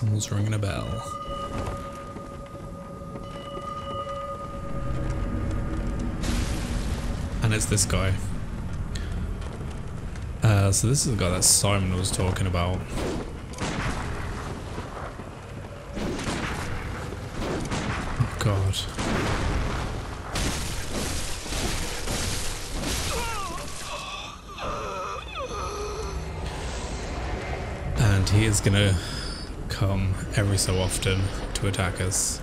Someone's ringing a bell. And it's this guy. Uh, so this is the guy that Simon was talking about. Oh god. And he is gonna come every so often to attack us.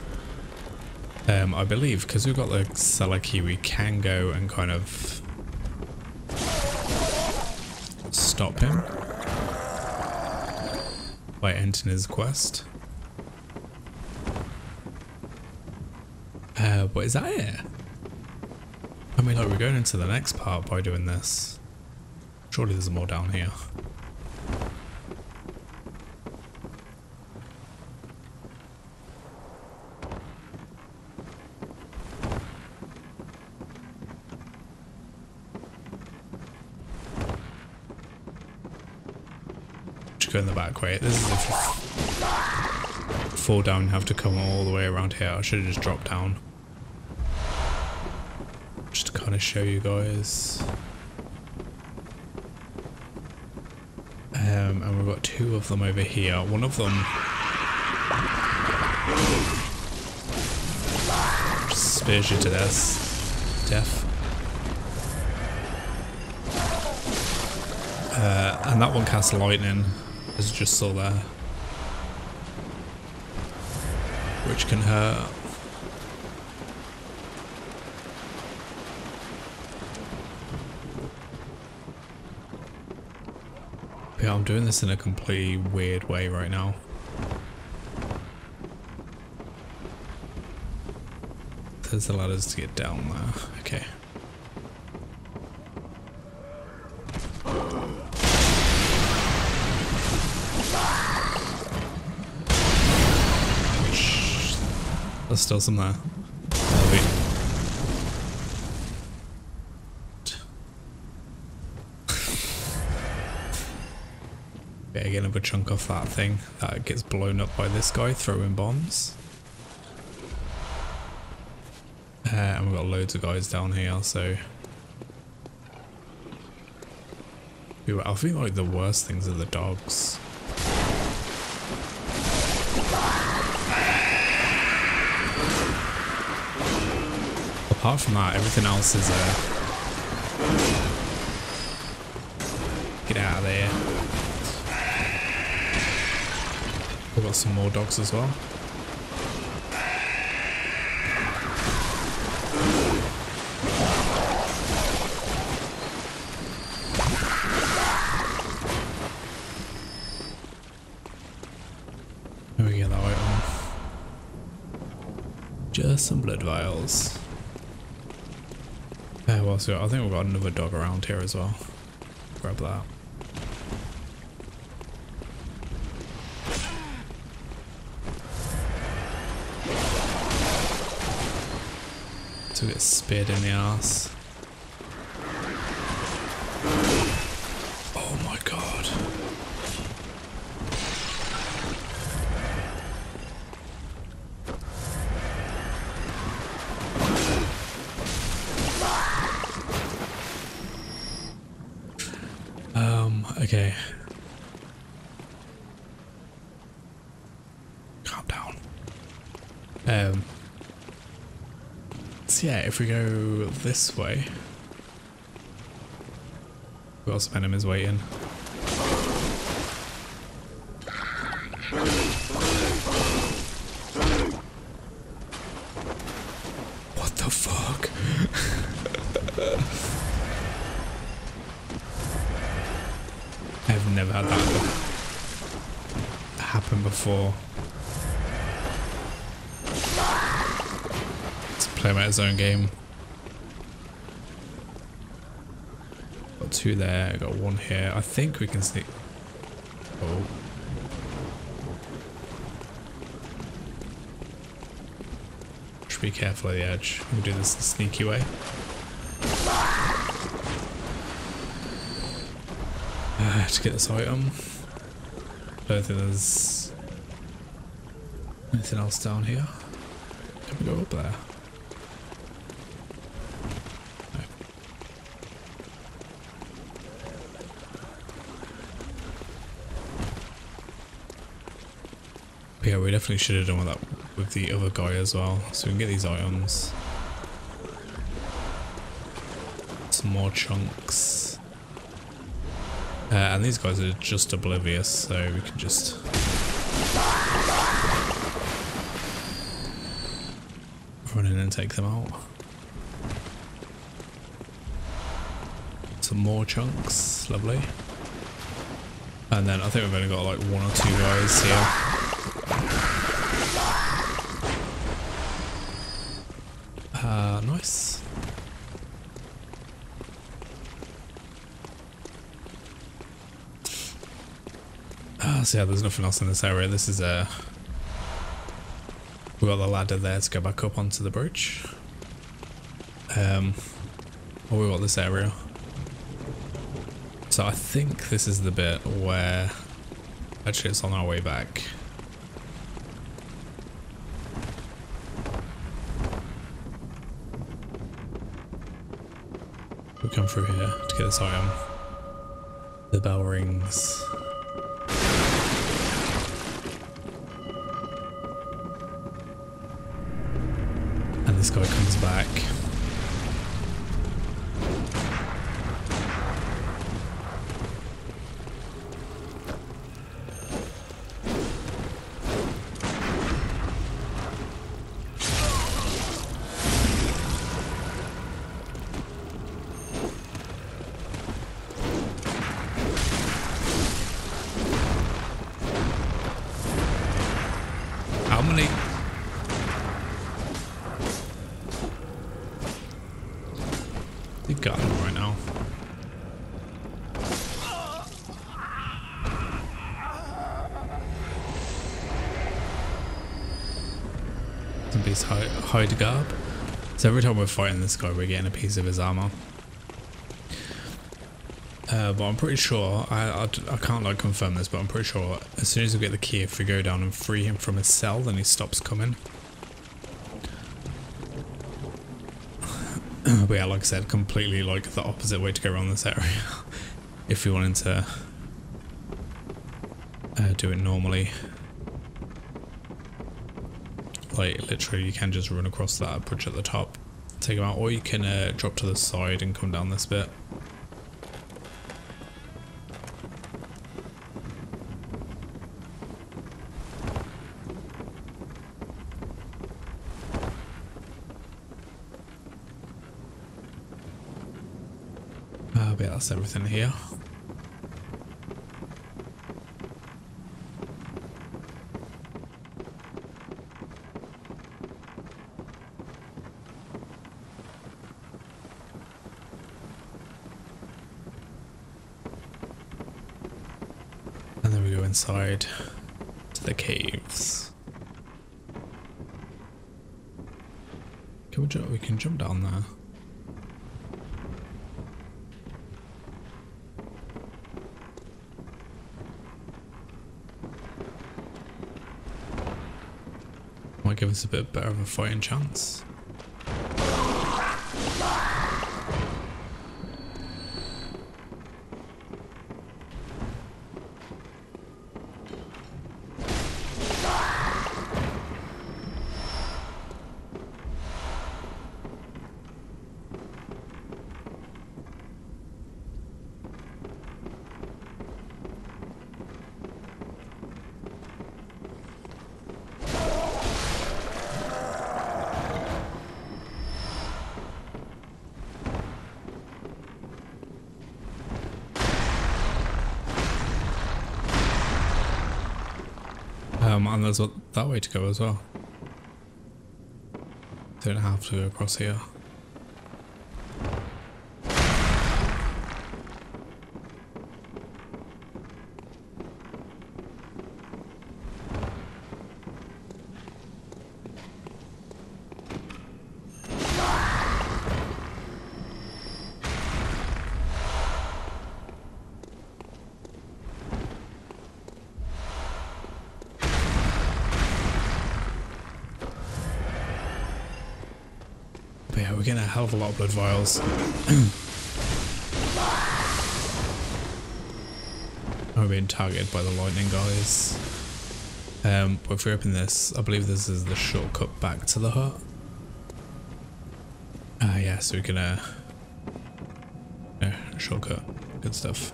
Um, I believe because we've got the cellar we can go and kind of stop him by ending his quest. Uh, that it? I mean, like, we're going into the next part by doing this. Surely there's more down here. Go in the back way. This is if you fall down and have to come all the way around here. I should have just dropped down. Just to kind of show you guys. Um, and we've got two of them over here. One of them spears you to death. Death. Uh, and that one casts lightning, you just saw there. Which can hurt. Yeah, I'm doing this in a completely weird way right now. There's the ladders to get down there. Okay. There's still some there. Be- Yeah, get another chunk off that thing that gets blown up by this guy throwing bombs. Uh, and we've got loads of guys down here, so. I think like the worst things are the dogs. Apart from that, everything else is uh Get out of there. We've got some more dogs as well. Some blood vials. Well, so I think we've got another dog around here as well. Grab that. To get speared in the ass. Oh my god. Um, okay. Calm down. Um, so yeah, if we go this way, we've got some enemies waiting. His own game. Got two there, got one here. I think we can sneak. Oh. Should be careful at the edge. We'll do this the sneaky way. Uh, to get this item. Don't think there's Anything else down here? Can we go up there? Yeah, we definitely should have done with that with the other guy as well. So we can get these items. Some more chunks. Uh, and these guys are just oblivious, so we can just run in and take them out. Some more chunks, lovely. And then I think we've only got like one or two guys here. Uh, nice. Ah, so yeah, there's nothing else in this area. This is a. Uh, we got the ladder there to go back up onto the bridge. Um, oh, we got this area. So I think this is the bit where actually it's on our way back. Come through here to get this item. The bell rings. And this guy comes back. Hide, garb. So every time we're fighting this guy, we're getting a piece of his armor. Uh, but I'm pretty sure, I, I, I can't like confirm this, but I'm pretty sure as soon as we get the key, if we go down and free him from his cell, then he stops coming. but yeah, like I said, completely like the opposite way to go around this area. if we wanted to uh, do it normally. Like literally you can just run across that bridge at the top, take him out, or you can uh, drop to the side and come down this bit. Uh, but that's everything here. And then we go inside to the caves. Can we, ju- we can jump down there. Might give us a bit better of a fighting chance. Um, and there's a, that way to go as well. Don't have to go across here. Hell of a lot of blood vials. we're being targeted by the lightning guys. Um, but if we open this, I believe this is the shortcut back to the hut. Ah, yeah, so we can, uh, yeah, shortcut. Good stuff.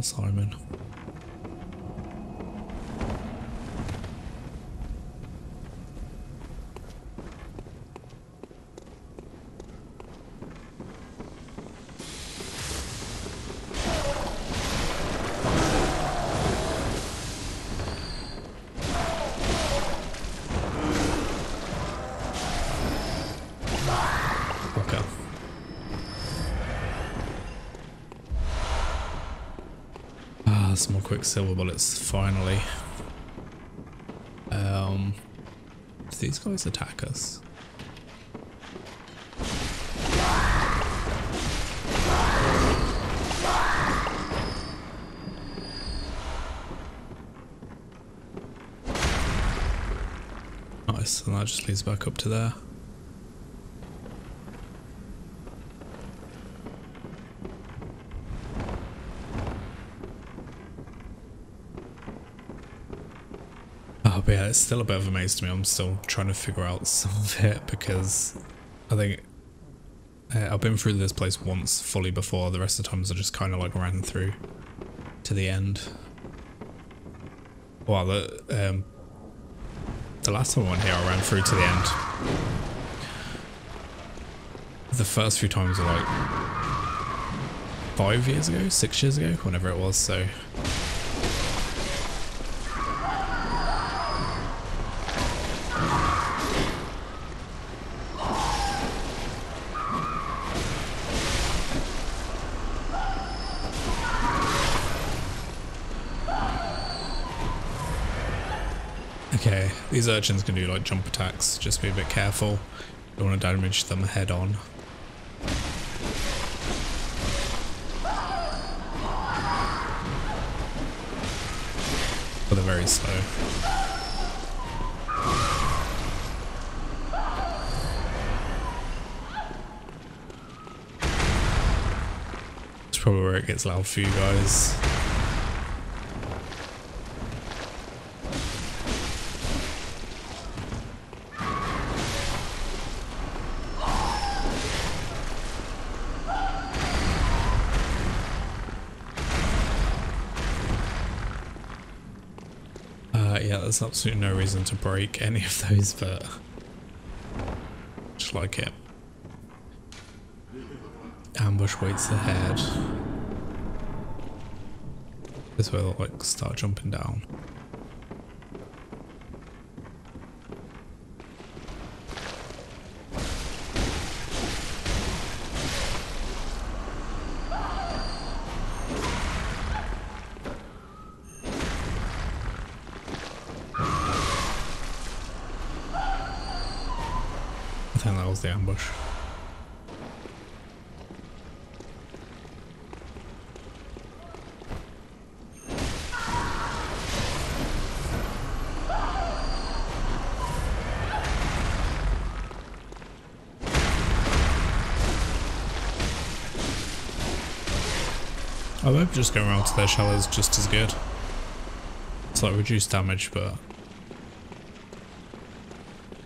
Simon. Quicksilver bullets, finally. Um, these guys attack us? Nice, and that just leads back up to there. but yeah, it's still a bit of a maze to me. I'm still trying to figure out some of it because I think uh, I've been through this place once fully before. The rest of the times I just kind of like ran through to the end. Well, the um, the last time I went here, I ran through to the end. The first few times were like five years ago, six years ago, whenever it was. So These urchins can do like jump attacks, just be a bit careful. Don't want to damage them head on. But they're very slow. Probably where it gets loud for you guys. There's absolutely no reason to break any of those, but just like it. Ambush waits ahead. This way they'll like start jumping down. the ambush. I hope just going around to their shell is just as good. It's like reduced damage, but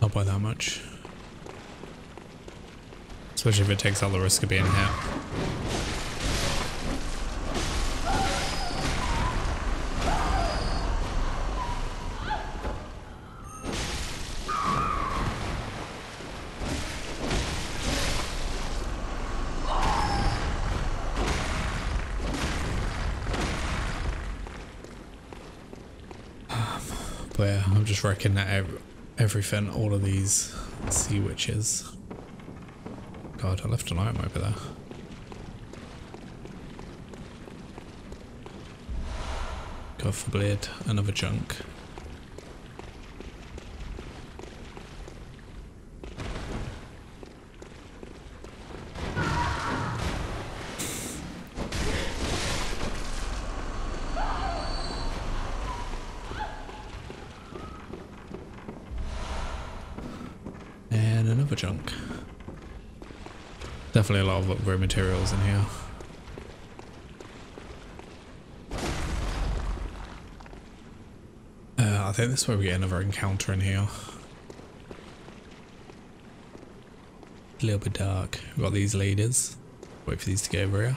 not by that much. Especially if it takes all the risk of being hit. Just wrecking everything, all of these sea witches. God, I left an item over there. God forbid, another junk. another junk. Definitely a lot of upgrade materials in here. Uh, I think this is where we get another encounter in here. A little bit dark. We've got these leaders. Wait for these to get over here.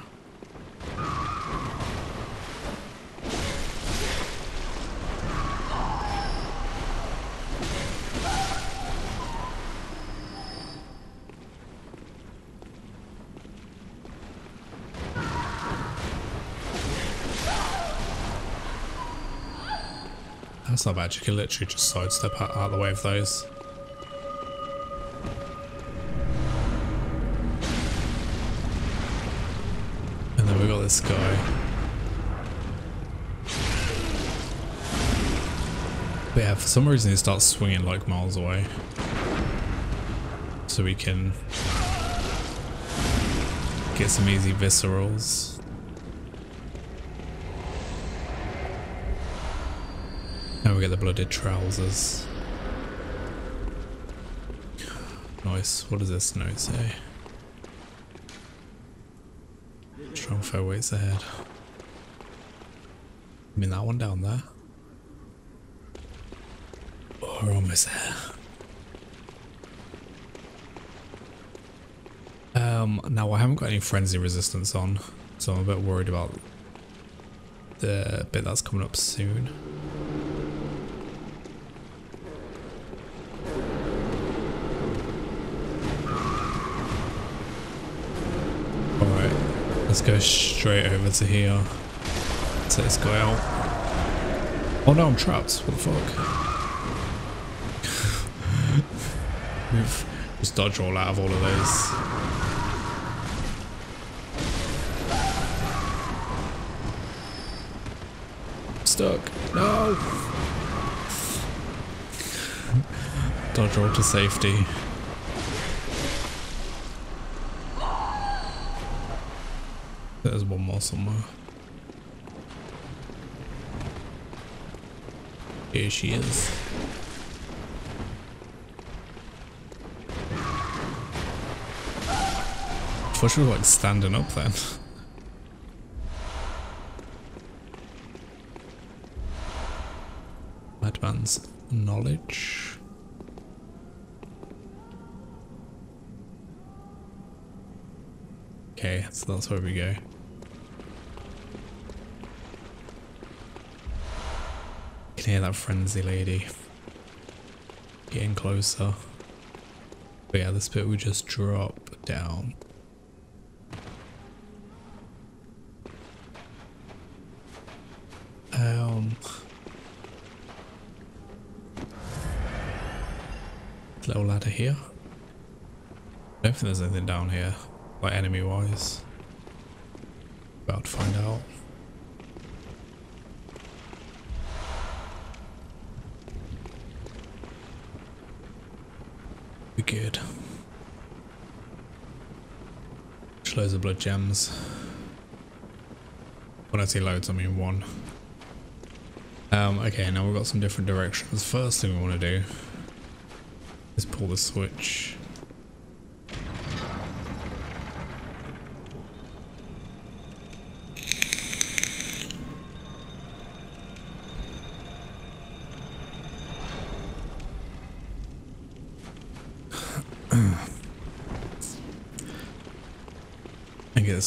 That's not bad, you can literally just sidestep out, out of the way of those. And then we got this guy. But yeah, for some reason he starts swinging like miles away. So we can get some easy viscerals. We get the blooded trousers. Nice. What does this note say? Strong waits ahead. I mean that one down there. Oh, we're almost there. Um, now I haven't got any frenzy resistance on, so I'm a bit worried about the bit that's coming up soon. Let's go straight over to here. Take this guy out. Oh no, I'm trapped. What the fuck? We've just dodge roll out of all of those. Stuck. No! Dodge roll to safety. There's one more somewhere. Here she is. I thought she was like standing up then. Madman's knowledge. Okay, so that's where we go. Hear that frenzy lady getting closer. But yeah, this bit we just drop down. Um, little ladder here. I don't think there's anything down here, like enemy wise. About to find out. Good. Loads of blood gems. When I say loads, I mean one. Um, okay, now we've got some different directions. First thing we want to do is pull the switch.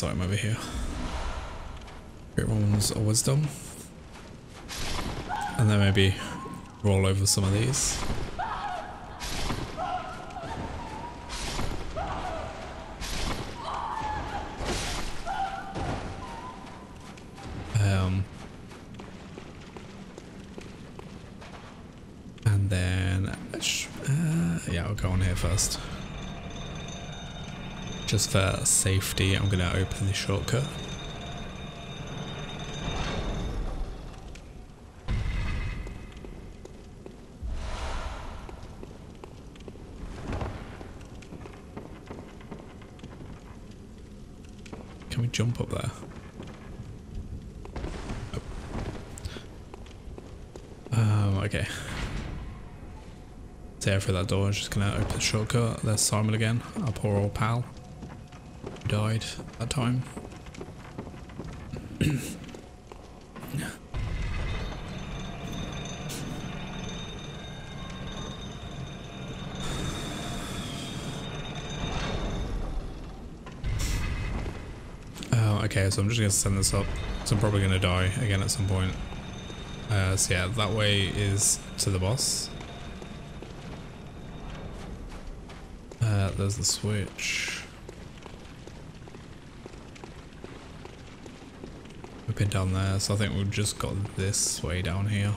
Item over here. Great ones of wisdom. And then maybe roll over some of these. Um, and then, uh, yeah, I'll go on here first. Just for safety, I'm going to open the shortcut. Can we jump up there? Oh. Um, okay. Tear through that door. Just gonna open the shortcut. There's Simon again. Our poor old pal. Died that time. Oh, okay, so I'm just gonna send this up. So I'm probably gonna die again at some point. Uh, so yeah, that way is to the boss. Uh, there's the switch. Down there, so I think we've just got this way down here.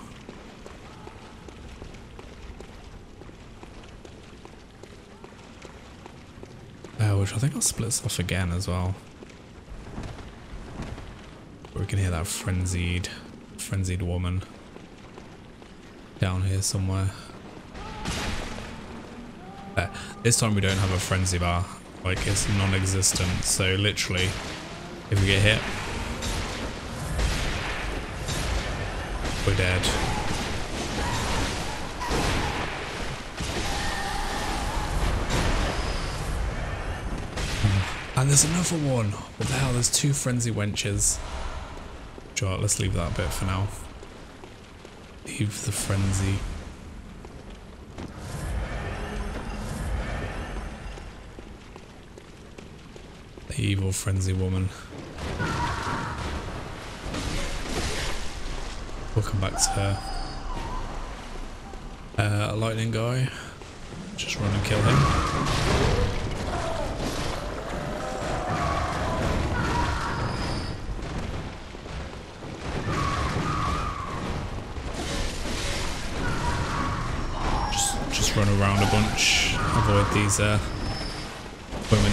Uh, which I think I'll split off again as well. We can hear that frenzied, frenzied woman down here somewhere. Uh, this time we don't have a frenzy bar, like it's non-existent, so literally, if we get hit, we're dead. Hmm. And there's another one. What the hell? There's two frenzy wenches. Sure, let's leave that bit for now. Leave the frenzy. The evil frenzy woman. We'll come back to her. Uh, a lightning guy. Just run and kill him. Just, just run around a bunch, avoid these uh, women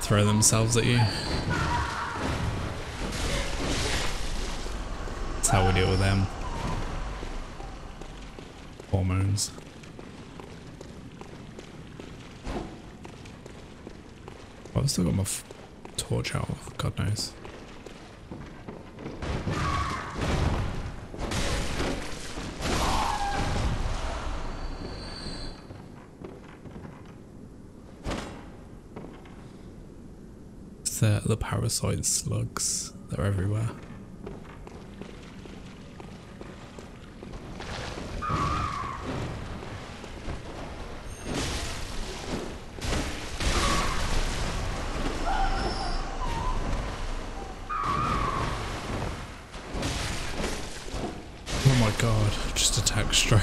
throw themselves at you. That's how we deal with them. Hormones. Oh, I've still got my torch out, God knows. the, the parasite slugs. They're everywhere.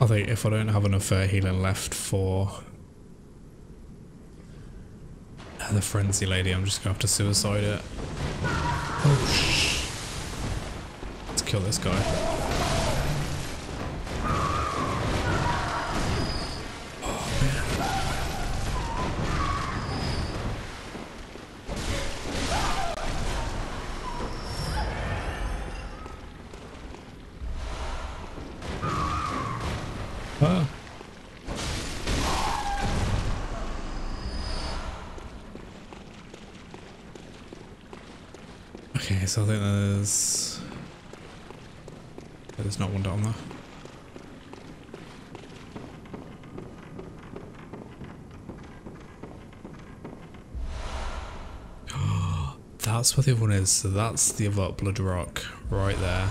I think if I don't have enough uh, healing left for the frenzy lady, I'm just gonna have to suicide it. Oh shh. Let's kill this guy. Ah. Okay, so I think there's... There's not one down there. that's where the other one is, so that's the other blood rock right there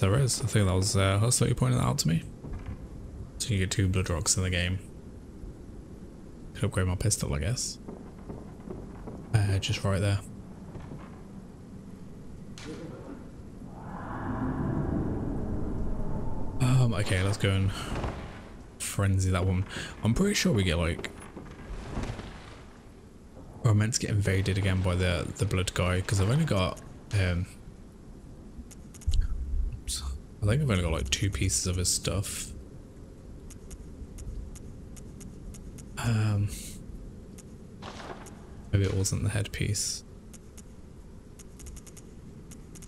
there is. I think that was uh, Hustler you pointed that out to me. So you get two blood rocks in the game. Could upgrade my pistol, I guess. Uh, just right there. Um, okay, let's go and frenzy that one. I'm pretty sure we get like... We're meant to get invaded again by the, the blood guy, because I've only got um, I think I've only got like two pieces of his stuff. Um, maybe it wasn't the headpiece.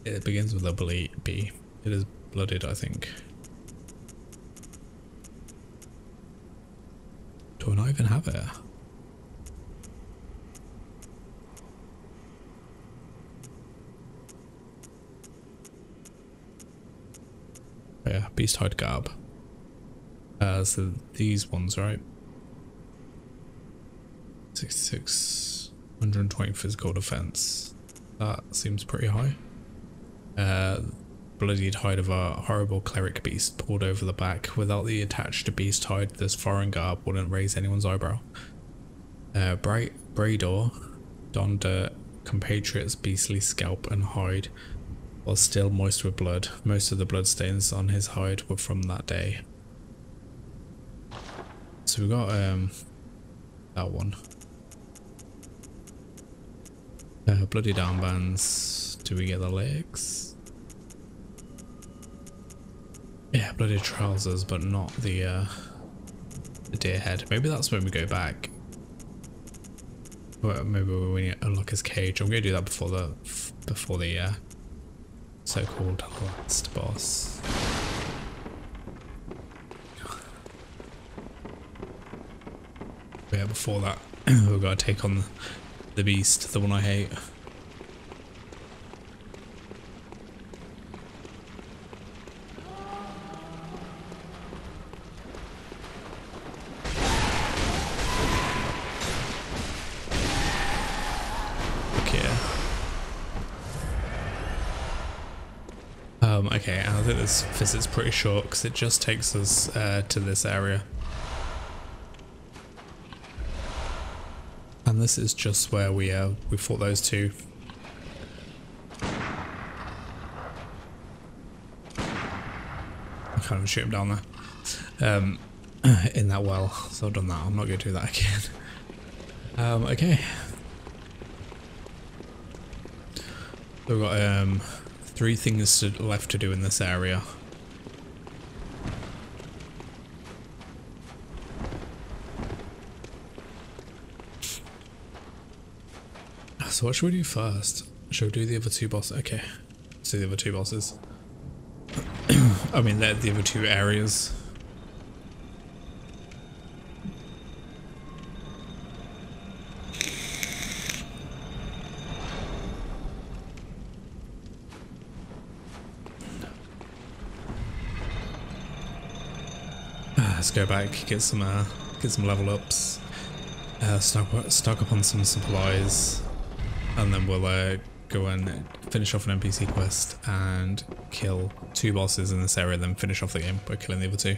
It begins with a B. It is blooded, I think. Do I not even have it? Beast Hide Garb. Uh, so these ones, right? 66, 120 physical defense. That seems pretty high. Uh, bloodied hide of a horrible cleric beast pulled over the back. Without the attached beast hide, this foreign garb wouldn't raise anyone's eyebrow. Uh, Bright Brador donned a compatriot's beastly scalp and hide while still moist with blood. Most of the bloodstains on his hide were from that day. So we got um that one. Uh, bloody armbands. Do we get the legs? Yeah, bloody trousers, but not the uh, the deer head. Maybe that's when we go back. Well, maybe we unlock his cage. I'm gonna do that before the before the uh, so-called last boss. Yeah, before that, we've got to take on the beast, the one I hate. Um, okay, I think this visit's pretty short because it just takes us uh, to this area. And this is just where we uh, we fought those two. I can't even shoot him down there. Um, in that well, so I've done that. I'm not going to do that again. Um, okay. We've got um, three things to, left to do in this area. So what should we do first? Should we do the other two bosses? Okay, let's the other two bosses. I mean, they're the other two areas. Let's go back, get some uh, get some level ups, uh, stock stock up on some supplies, and then we'll uh, go and finish off an NPC quest and kill two bosses in this area, then finish off the game by killing the other two.